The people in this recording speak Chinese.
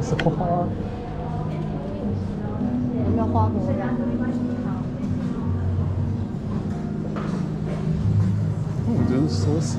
开。是花。有没有花博呀？我觉得说实。